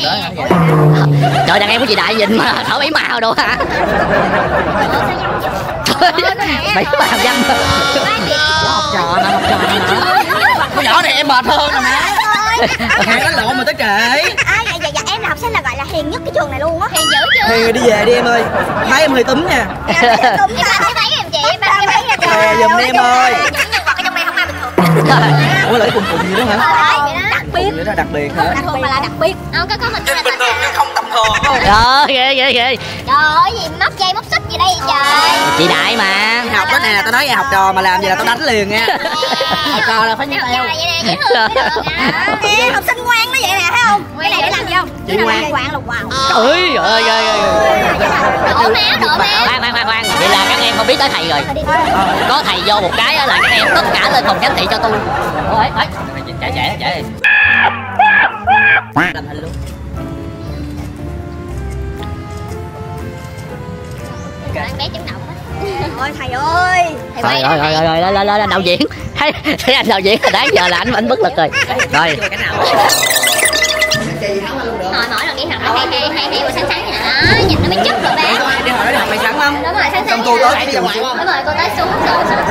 rồi Ủa, Dạ. trời đàn em của chị đại nhìn mà thở bảy màu đâu hả trời bảy màu dâm trò nè học trò nè con nhỏ này em mệt hơn nè má hàng đánh lộn mà tới trễ À, dạ, dạ, dạ, em là học sinh là gọi là hiền nhất cái trường này luôn á Hiền dữ chưa? thì đi về đi em ơi thấy em hơi túm nha Đúng là thấy thấy em chị, em mấy nha Thề giùm đi em ơi. Những nhân vật ở trong đây không ai bình thường ủa lại cùng cùng gì đó hả Biệt đó đặc biệt hả? Đặc biệt mà là đặc biệt. Không, có có mình là bình thường không tầm thường trời ghê ghê ghê. Trời ơi, gì móc dây móc xích gì đây? Trời. Chị đại mà. Học đó nè tao nói học trò mà làm gì là tao đánh liền nha. Học trò là phải nhắc thương à. Nè, học sinh ngoan nó vậy nè, thấy không? Cái này để làm gì không? Chị ngoan. ngoan. là wow ơi trời ơi ghê ghê Đổ má, đổ má. Khoan khoan khoan khoan. Vậy là các em không biết tới thầy rồi. Có thầy vô một cái á là các em tất cả lên phòng giám thị cho tôi. Ôi ấy chạy chạy chạy làm hình luôn Bạn bé chống động á. Ôi thầy ơi. Thầy rồi quay rồi rồi rồi lên lên lên đạo diễn thấy thấy anh đạo diễn hồi đáng giờ là anh anh bất lực rồi. Rồi. Hồi mỗi lần đi học hay hay hay hay buổi sáng sáng vậy đó Nhìn nó mới chất rồi ba đi hỏi đi học mày sẵn không? Đúng rồi sáng sáng Xong cô tới đó. cái dòng xuống. Đúng rồi cô tới xuống xuống xuống.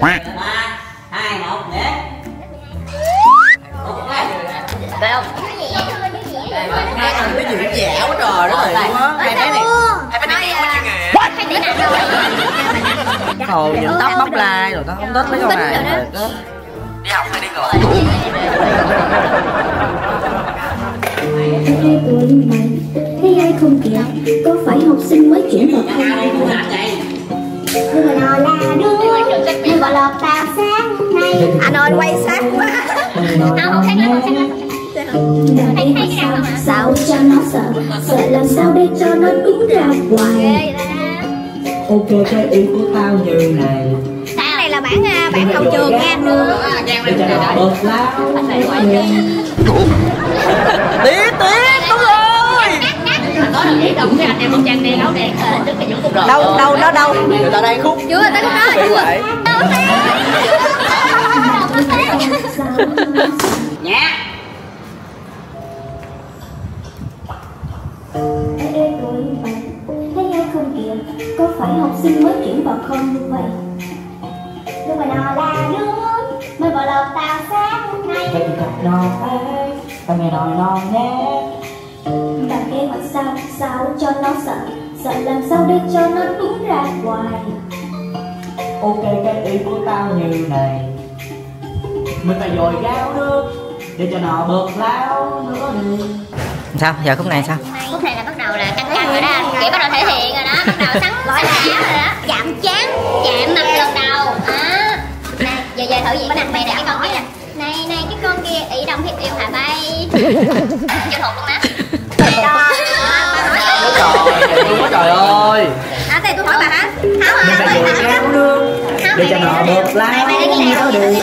Xuống À đây không? Hai thằng cái chuyện dẻo quá trời đó rồi luôn á hai bé này. Hai bé này Hay để nào đâu Thôi nhìn tóc bóc lai rồi tao không thích mấy con này. Đi học hay đi ngồi hai tuổi mày thấy ai không kịp có phải học sinh mới chuyển vào không mà nó là đứa nhưng mà lọt tao sáng nay Anh ơi quay sát. Quá Không không khác lắm không khác lắm Đàn em sao sao cho nó sợ? Sợ làm sao để cho nó đúng ra hoài đó. Ok cái ý của tao như này. Cái này là bản à, bản hậu trường nha Để cho nó bớt láo Tiếp tiếp đúng rồi có đồng cái anh em không trang đen áo đen trước cái những cục rồi Đâu đâu nó đâu? Người ta đang khúc. Chưa tới lúc đó Bị quậy nhá tuổi mày thấy ai không kịp có phải học sinh mới chuyển vào không như vậy? Nhưng mà nó là đứa mới vào lọt tao sáng nay. Vậy thật non ấy Tao nghe nói non nhé Đặt kế hoạch sao sao cho nó sợ Sợ làm sao để cho nó đúng ra hoài? Ok cái ý của tao như này. Mình phải dồi gáo nước Để cho nó bớt láo nữa đi. Sao? Giờ khúc này sao? Khúc này là bắt Chị bắt đầu thể hiện rồi đó Bắt đầu sắn sắn áo rồi đó. Chạm chán Chạm mặt lần đầu. À. Này giờ giờ thử diễn nè Mày để cái con kia. nè. Này này cái con kia ỷ đồng hiệp yêu hà bay. Chưa thuộc luôn á. Quá trời ơi À, thì tôi hỏi bà hả? Tháo hả? Phải dồi gáo nước Để cho nó bớt láo nữa đi.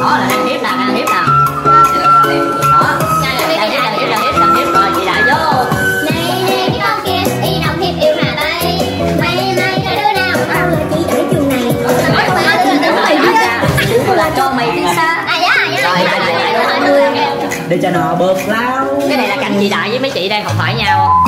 Đó là cho nó bớt láo cái này là cạnh chị đại với mấy chị đang học hỏi nhau.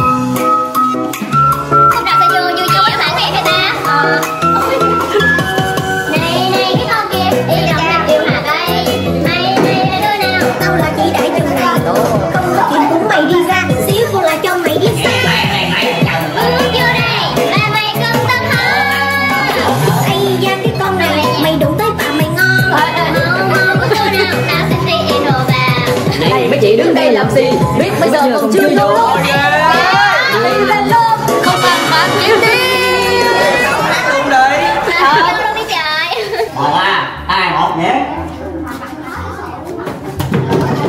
Một ba, hai, một nhé.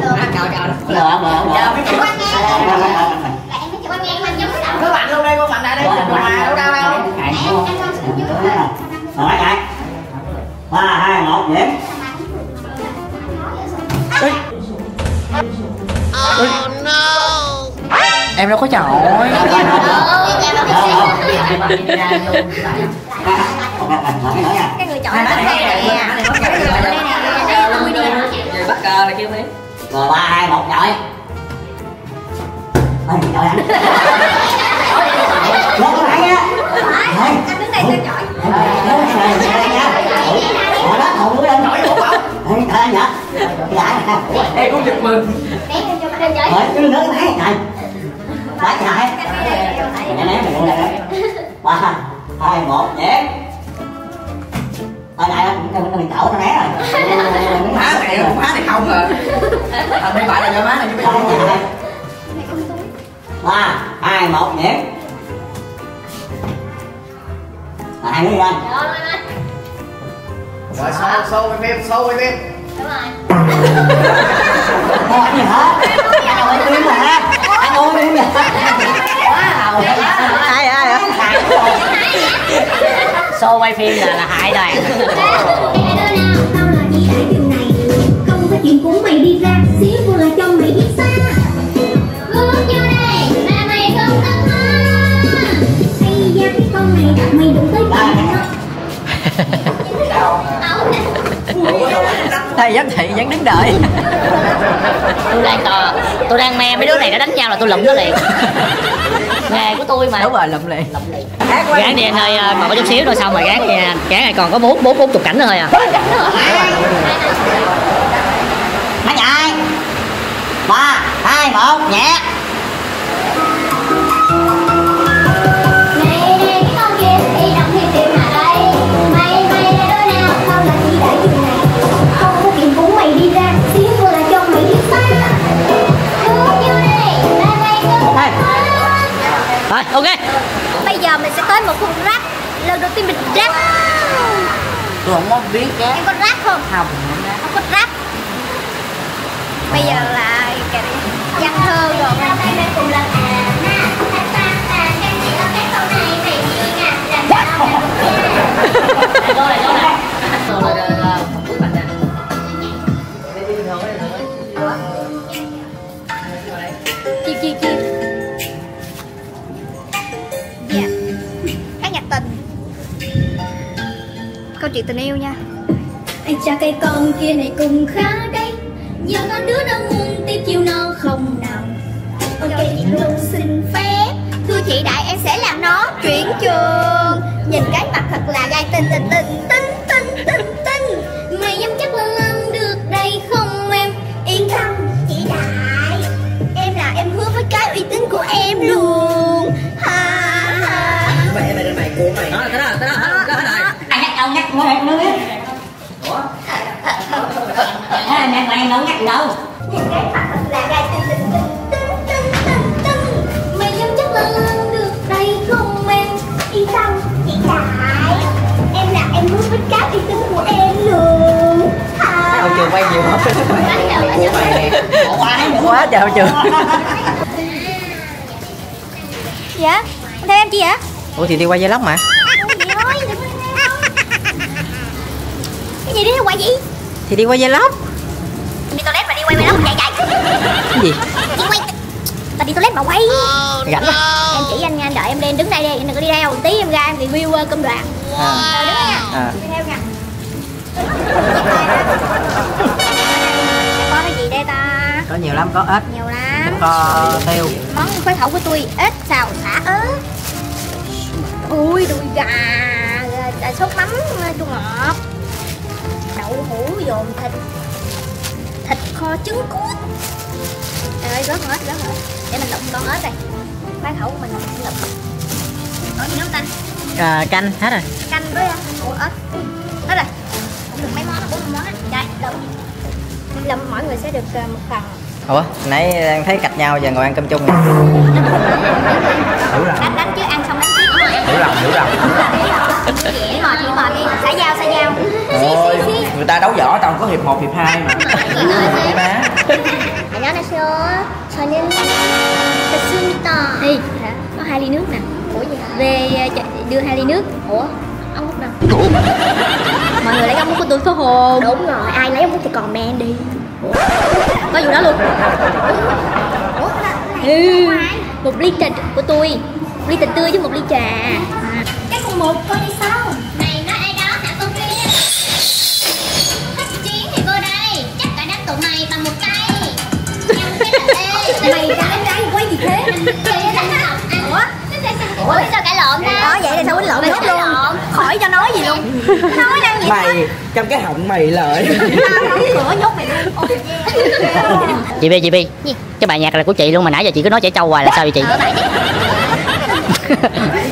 Giống cái đầu Các bạn luôn đây con bạn lại đây. Đâu. Đâu đâu Hỏi lại ba hai một nhé. Em đâu có chọi Ờ em đâu Cái người chọn nó đây nè Cái người chọn đây nè. Bắt cờ là kêu rồi ba hai một rồi Ê, trời anh Lên cái bạn nha anh đứng đây? Ê, trời anh nhở Dạ. Em cũng giật mình. Rồi, cứ lớn cái này đây đấy Ba, hai, một, nhé Ở đây đó, mình mình đổ nó né rồi. Má này má này không à Thằng đây phải là do má này chứ Rồi, không dạ. ba hai một nhé Rồi, hai đứa đi lên. Rồi, lên lên. Rồi sâu sâu với em sâu với em Đúng rồi. Một gì hả? Ăn ôi tim mà Ăn ôi tim mà Ai ai ai Show quay phim là là hại đoàn. Hai đứa nào tao là chỉ đại điều này Không có chuyện của mày đi ra Xíu nữa là cho mày biết xa. Bước vô đây mà mày không cần hoa. Hay da cái con này đặt mày đụng tới chuyện đó. Thầy giám thị vẫn đứng đợi. Tôi đang tò Tôi đang me mấy đứa này nó đánh nhau là tôi lụm nó liền tôi mà. Đúng rồi lụm liền. Gán đi anh ơi, ngồi có chút xíu rồi xong rồi gán nha. Gán này còn có bốn bốn bốn chục cảnh nữa thôi à. Mấy nhai ba hai một nhẹ Rồi ok. Bây giờ mình sẽ tới một khu rap Lần đầu tiên mình rap tôi không có biết cái Em có rap không? không Không có rap Bây giờ là cái văn thơ rồi. Nay mình cùng làm à ha Thật Chuyện tình yêu nha. Anh cha cây con kia này cũng khá đây Giờ con đứa nó muốn tiếp chiêu nó không nào. Ok chị luôn xin phép. Thưa chị Đại em sẽ làm nó. Chuyển trường. Nhìn cái mặt thật là gai tinh tinh tinh tinh tinh tinh tinh. Mày dám chắc là làm được đây không em? Yên tâm chị Đại. Em là em hứa với cái uy tín của em luôn nhắc ngồi nữa Ủa? Mẹ mày đâu nhắc đâu? Nhìn cái mặt thật là gai tinh tinh tinh tinh tinh tinh tinh Mày dám chắc là làm được đây không em Yên tâm chị Đại Em là em hứa với cái uy tín của em luôn ha ông trường quay nhiều không Của quá trời ông trường Dạ Theo em chi vậy? ủa thì đi quay vlog mà Cái gì đi quay gì? thì đi quay vlog. Đi toilet mà đi quay vlog chạy chạy. Cái gì? Chị quay Ta đi toilet mà quay. Rảnh quá. Em chỉ anh anh đợi em lên đứng đây đi Em đừng có đi theo. Tí em ra em review uh, công đoạn. À. Đứng nha. À. Đi theo nha. Có cái gì đây ta? Có nhiều lắm có ếch Nhiều lắm. Có tiêu. Món khoái khẩu của tôi ếch xào xả ớt. Ui đùi gà à, Sốt mắm à, chua ngọt Đậu hũ dồn thịt Thịt kho trứng cuốn Trời ơi rớt ếch rớt ếch Để mình lụm con ếch đây Khoái khẩu của mình lụm lụm Có gì nữa không ta à, canh hết rồi Canh với à, ủa ếch Hết rồi Cũng được mấy món bốn món á Đây lụm Lụm mỗi người sẽ được à, một phần ủa nãy đang thấy cạch nhau giờ ngồi ăn cơm chung nè Hiểu rồi đánh đánh chứ ăn xong đánh tiếp Hiểu rồi hiểu rồi Chỉ mò chỉ mò đi xã giao xã giao Ôi Người ta đấu võ tao có hiệp 1 hiệp 2 mà Vậy má 안녕하세요. 저는 됐습니다. Ê, hả? Có hai ly nước nè. Ủa gì hả? Về ờ, ch- đưa hai ly nước. Ủa? Ống hút đâu? Mọi người lấy ống hút của tôi số hồn. Đúng rồi, ai lấy ống hút thì còn men đi. Có vụ đó luôn. Ủa? Ừ. Một ly trà của tôi. Một ly trà tươi với một ly trà. À. Cái con một coi đi sao mày đang trái trái quái gì thế? À? Ủa? Ủa sao cãi lộn ta? Ủa vậy thì sao quýnh lộn nước luôn? khỏi cho nói gì luôn. Nói năng gì mày trong cái họng mày lợi. Chị bi chị bi cái bài nhạc là của chị luôn mà nãy giờ chị cứ nói trẻ trâu hoài là sao vậy chị? Ờ,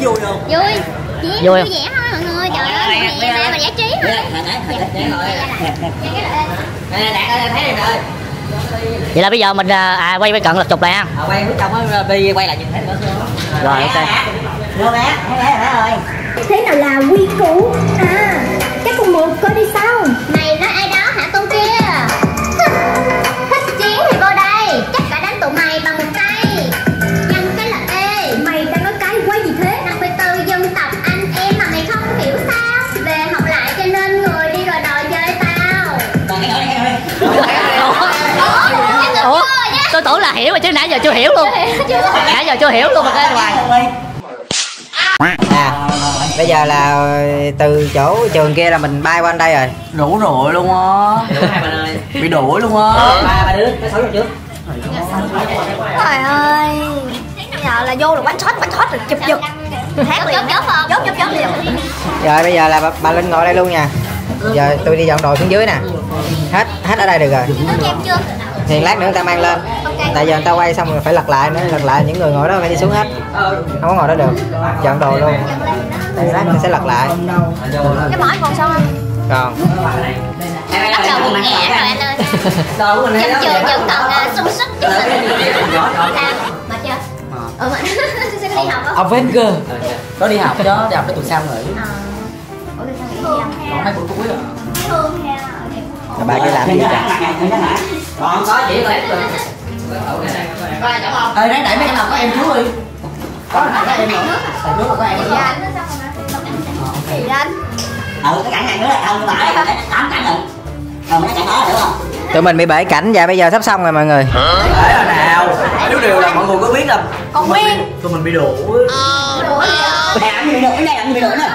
vui không? Vui. Vui. Vui vẻ thôi mọi người. Trời ơi mẹ mà giải trí thôi. Dạ. Nè nè. Nè nè nè rồi. nè nè nè nè nè vậy là bây giờ mình à à, quay quay cận lật chụp lại ha. À, quay hướng trong á bi quay lại nhìn thấy nữa Rồi, ok. rồi ơi. Thế nào là quy củ? À Các con một coi đi sao tưởng là hiểu rồi chứ nãy giờ chưa hiểu luôn. Nãy giờ chưa hiểu luôn mà cái hoài. À, bây giờ là từ chỗ trường kia là mình bay qua đây rồi. Đủ rồi luôn á. Hai bạn ơi. Bị đuổi luôn á. Ba ba đứa cái sáu trước. Trời ơi. Giờ là vô là quánh shot quánh shot rồi chụp chụp Hát liền chốt không Chốt chốt chốt liền rồi bây giờ là bà, bà linh ngồi đây luôn nha. Giờ tôi đi dọn đồ xuống dưới nè. Hết hết ở đây được rồi. Nước em chưa thì lát nữa người ta mang lên. Tại giờ người ta quay xong rồi phải lật lại nữa lật lại những người ngồi đó phải đi xuống hết. Không có ngồi đó được. Dọn đồ luôn. Lát nữa sẽ lật lại. Cái mỏi còn sao không? còn. Bắt đầu buồn ngã rồi anh ơi. Trong trường vẫn còn uh, sung sức chút Sao? Mệt chưa? Ừ. Mệt Sao có đi học không? Avenger. Nó đi học chứ? Đi học tới tuần sau rồi. Ờ. Còn hai buổi cuối rồi theo Rồi bà kia làm gì vậy còn có chỉ rồi ê đáng đẩy mấy cái nào có em chú đi có là có em nữa tại là có em nữa anh nó xong rồi nó Thì anh. Ừ cái cảnh này nữa. Là không ấy tám cảnh rồi. Còn mấy cảnh đó đúng không? Tụi mình bị bể cảnh và bây giờ sắp xong rồi mọi người. Đấy là nào. Nếu điều là mọi người có biết là Còn tụi mình bị- tụi mình bị đuổi. Nè anh bị nữa này anh bị nữa. Nè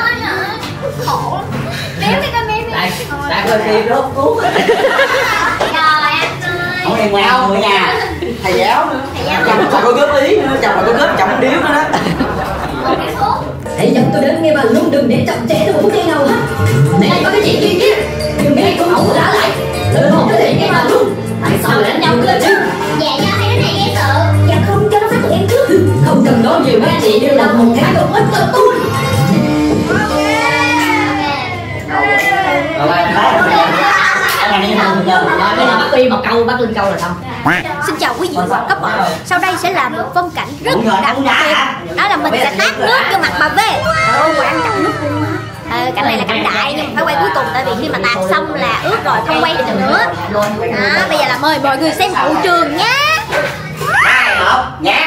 Khổ Đếm cái cái miếng đây đã coi tim đó cứu Rồi anh không ơi liên quan người nhà. Thầy giáo nữa. Thầy giáo. Chồng còn có góp ý nữa chồng còn có góp chồng điếu nữa đó. Cái Hãy dẫn tôi đến nghe bà luôn đừng để chậm trễ tôi một phút giây nào hết Này có cái chuyện gì kia Đừng nghe câu hỏi trả lại. Lời hồn có thể nghe bà luôn Tại sao lại đánh nhau cơ chứ? Dạ cho hai đứa này nghe sợ. Dạ không cho nó phát tụi em trước. Không cần nói nhiều mấy chị đều là một cái đồng ích cho tôi anh Bây giờ bắt đi một câu bắt lên câu là xong Xin chào quý vị và các bạn. Sau đây sẽ là một phân cảnh rất đặc biệt. Đó là mình sẽ tát nước vô mặt bà V. Trời ơi quan trọng nước luôn Ờ, cảnh này là cảnh đại nhưng phải quay cuối cùng tại vì khi mà tạt xong là ướt rồi không quay được nữa. Đó, bây giờ là mời mọi người xem hậu trường nhé hai một nhạc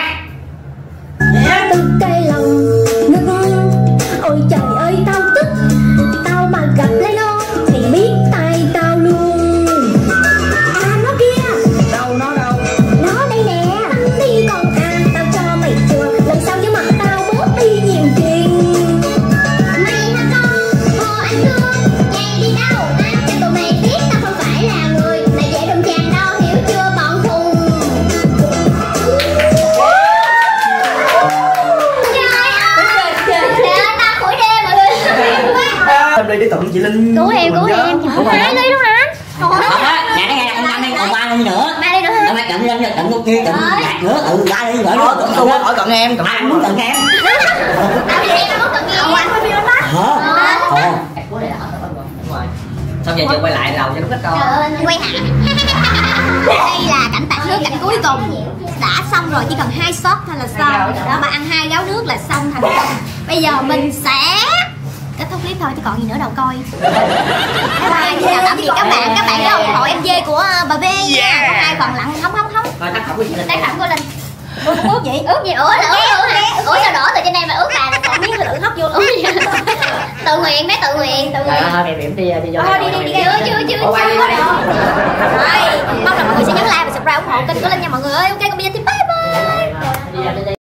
đi đi tận chị linh Cứu em cứu em. Không phải đi luôn hả? không á nhạc nó nghe không năm đi còn ba đi nữa. Ba đi nữa hả? nó phải cận lên cận con kia cận nhạc nữa ừ ba đi nữa Ờ, tôi hỏi cận em cận anh muốn cận em? Cận Ồ anh phải đó hả ồ xong giờ chưa quay lại đầu cho nó Trời ơi quay hạ Đây là cảnh tạt nước cảnh cuối cùng. Đã xong rồi chỉ cần hai shot thôi là xong. Đó mà ăn hai gáo nước là xong thành công. Bây giờ mình sẽ kết clip thôi chứ còn gì nữa đâu coi. Bye bye, xin chào tạm biệt các bạn. Các bạn nhớ ủng hộ em dê của ờ, bà V nha. Có hai phần lặng không không không. Coi tác phẩm của chị linh Tác phẩm của Linh. Ủa không ướt vậy ướt gì? Ủa là ướt ướt hả ủa sao đổ từ trên đây mà ướt bà còn miếng tự hấp vô ướt gì tự nguyện bé tự nguyện tự nguyện. Thôi mẹ điểm đi đi vô Thôi đi đi đi chưa chưa chưa chưa Rồi, mong là mọi người sẽ nhấn like và subscribe ủng hộ kênh của Linh nha mọi người. Ơi Ok còn bây giờ thì bye bye